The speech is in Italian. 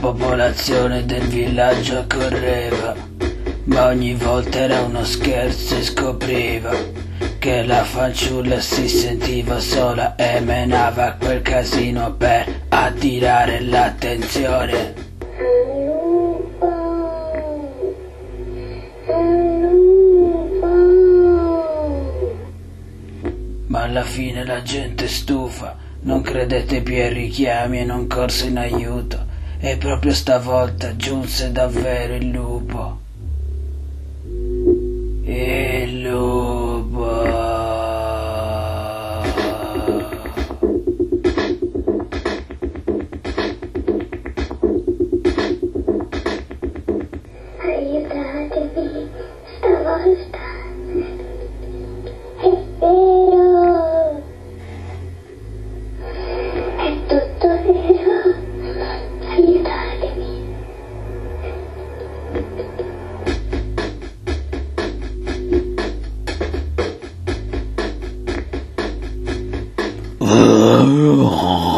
popolazione del villaggio accorreva, ma ogni volta era uno scherzo e scopriva che la fanciulla si sentiva sola e menava quel casino per attirare l'attenzione. Ma alla fine la gente stufa, non credette più ai richiami e non corse in aiuto. E proprio stavolta giunse davvero il lupo. Il lupo. Aiutatemi stavolta. 唉呦